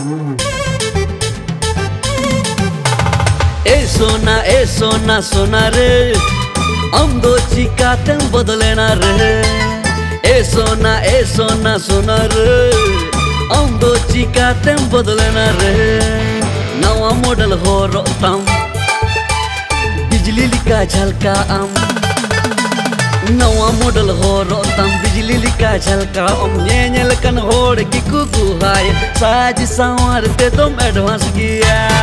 ए सोना ए सोना सोना रे। अंदो चिकाते बदलेना रे। ए सोना ए सोना सोना रे। अंदो चिकाते बदलेना रे। नवा मॉडल हो रोतम बिजली लिका झलका आम। नवा मॉडल हो झलका आम ñeñel kan होड़ की कुकु हाय। साज संवार ते तुम एडवांस किया